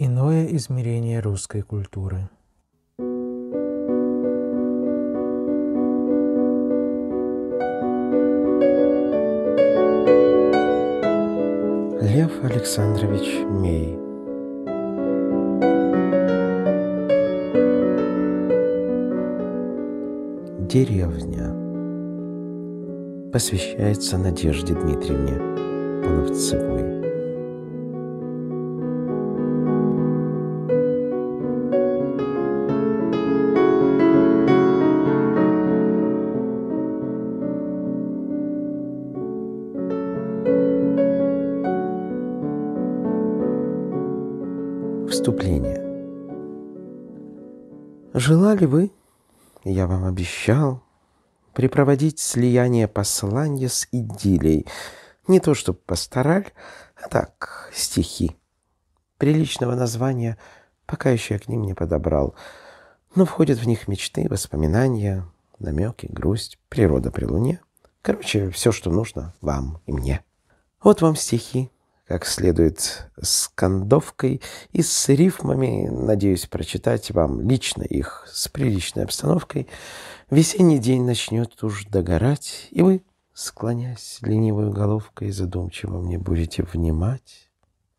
Иное измерение русской культуры. Лев Александрович Мей Деревня посвящается Надежде Дмитриевне Половцевой. Желали вы, я вам обещал, припроводить слияние послания с идиллией. Не то чтобы пастораль, а так, стихи. Приличного названия пока еще я к ним не подобрал, но входят в них мечты, воспоминания, намеки, грусть, природа при луне. Короче, все, что нужно вам и мне. Вот вам стихи, как следует с кондовкой и с рифмами, надеюсь прочитать вам лично их с приличной обстановкой. Весенний день начнет уж догорать, и вы, склонясь ленивой головкой, задумчиво мне будете внимать.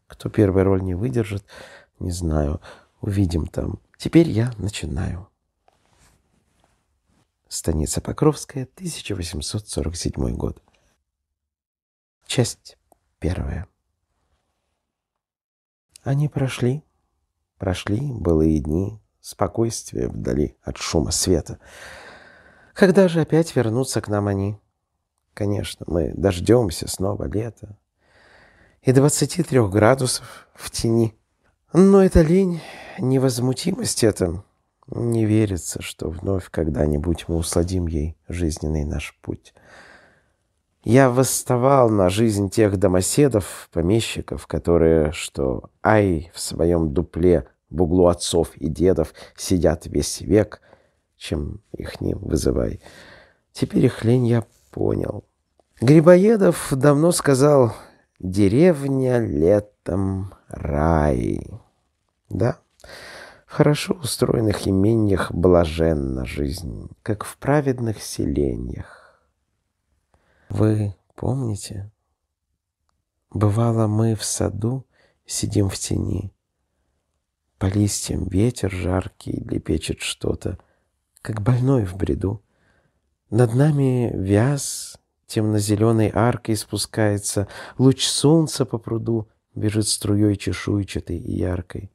Кто первую роль не выдержит, не знаю, увидим там. Теперь я начинаю. Станица Покровская, 1847 год. Часть первая. Они прошли, прошли былые дни, спокойствие вдали от шума света. Когда же опять вернутся к нам они? Конечно, мы дождемся снова лета и 23 градусов в тени. Но это лень, невозмутимость это. Не верится, что вновь когда-нибудь мы усладим ей жизненный наш путь. Я восставал на жизнь тех домоседов, помещиков, которые, что ай в своем дупле в углу отцов и дедов сидят весь век, чем их не вызывай. Теперь их лень я понял. Грибоедов давно сказал «Деревня летом рай». Да, в хорошо устроенных имениях блаженна жизнь, как в праведных селениях. Вы помните? Бывало, мы в саду сидим в тени. По листьям ветер жаркий лепечет что-то, как больной в бреду. Над нами вяз темно-зеленой аркой спускается, луч солнца по пруду бежит струей чешуйчатой и яркой.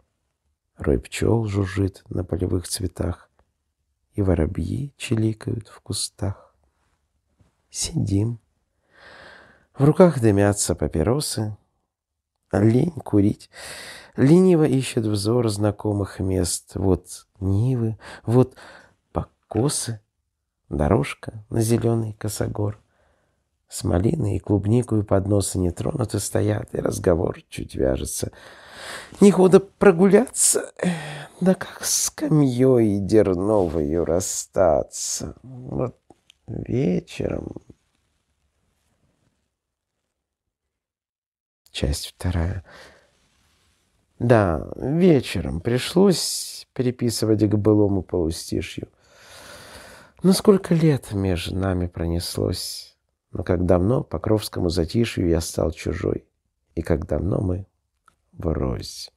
Рой пчел жужжит на полевых цветах, и воробьи чиликают в кустах. Сидим, в руках дымятся папиросы. Лень курить. Лениво ищет взор знакомых мест. Вот нивы, вот покосы, дорожка на зеленый косогор. С малиной и клубникой подносы не тронуты стоят, и разговор чуть вяжется. Не худо прогуляться, да как с камьей дерновою расстаться. Вот вечером Часть вторая. Да, вечером пришлось переписывать к былому полустишью. Но сколько лет между нами пронеслось, но как давно по Кровскому затишью я стал чужой, и как давно мы врозь.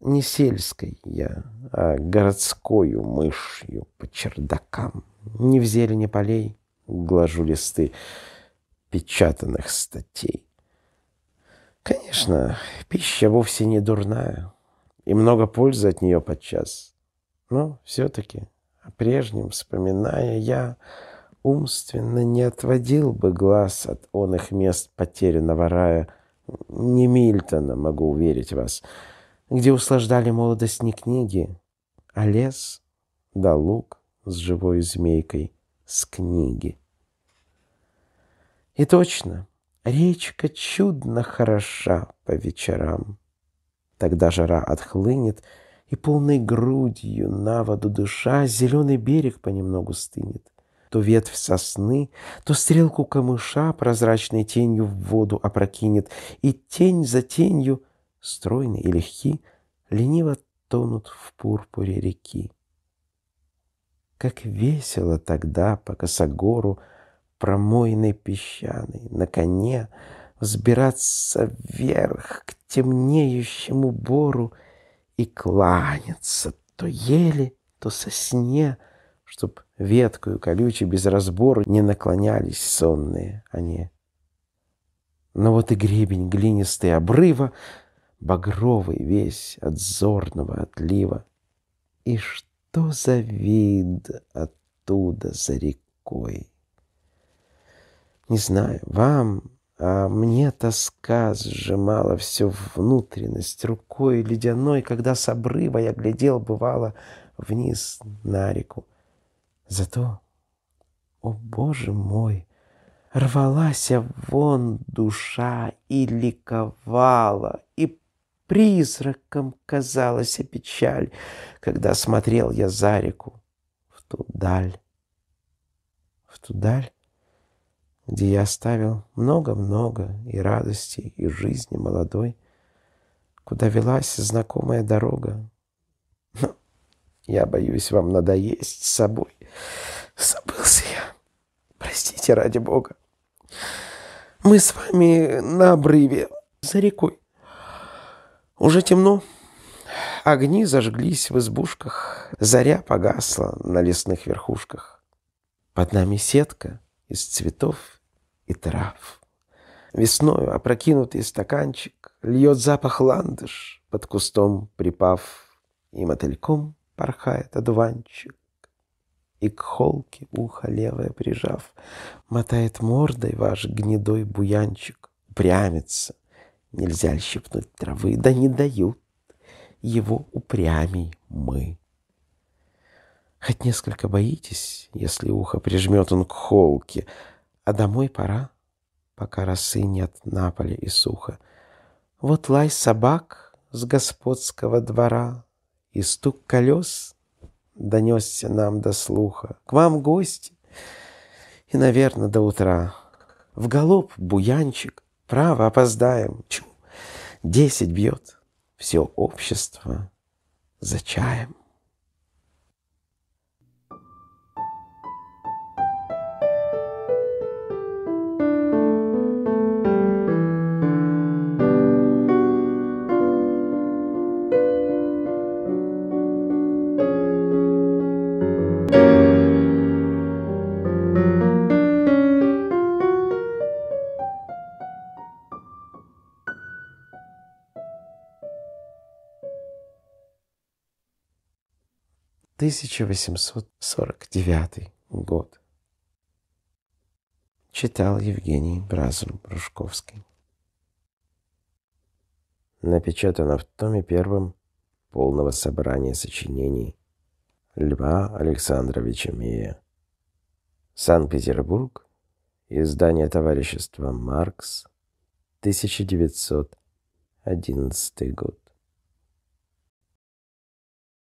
Не сельской я, а городскою мышью по чердакам. Не в зелени полей глажу листы, печатанных статей. Конечно, пища вовсе не дурная, и много пользы от нее подчас. Но все-таки, о прежнем вспоминая, я умственно не отводил бы глаз от оных мест потерянного рая. Не Мильтона, могу уверить вас, где услаждали молодость не книги, а лес да лук с живой змейкой с книги. И точно, речка чудно хороша по вечерам. Тогда жара отхлынет, и полной грудью на воду дыша зеленый берег понемногу стынет. То ветвь сосны, то стрелку камыша прозрачной тенью в воду опрокинет, и тень за тенью стройны и легки, лениво тонут в пурпуре реки. Как весело тогда по косогору промойной песчаной на коне взбираться вверх к темнеющему бору и кланяться то еле, то сосне, чтоб веткою колючей без разбору не наклонялись сонные они. Но вот и гребень глинистый обрыва, багровый весь от зорного отлива. И что за вид оттуда за рекой? Не знаю, вам, а мне тоска сжимала всю внутренность рукой ледяной, когда с обрыва я глядел, бывало, вниз на реку. Зато, о боже мой, рвалась вон душа и ликовала, и призраком казалась печаль, когда смотрел я за реку в ту даль. В ту даль, где я оставил много-много и радости, и жизни молодой, куда велась знакомая дорога. Но я боюсь вам надоесть с собой. Забылся я. Простите ради Бога. Мы с вами на обрыве, за рекой. Уже темно. Огни зажглись в избушках. Заря погасла на лесных верхушках. Под нами сетка из цветов и трав. Весною опрокинутый стаканчик Льет запах ландыш под кустом припав, И мотыльком порхает одуванчик и к холке ухо левое прижав, Мотает мордой ваш гнедой буянчик, Упрямится, нельзя щипнуть травы, Да не дают его упрямей мы. Хоть несколько боитесь, если ухо прижмет он к холке, А домой пора, пока росы нет на поле и сухо. Вот лай собак с господского двора И стук колес донесся нам до слуха. К вам гости, и, наверное, до утра. В галоп буянчик, право, опоздаем. Чу, десять бьет, все общество за чаем. 1849 год. Читал Евгений Бразум Ружковский. Напечатано в томе первом полного собрания сочинений Льва Александровича Мея. Санкт-Петербург. Издание товарищества «Маркс», 1911 год.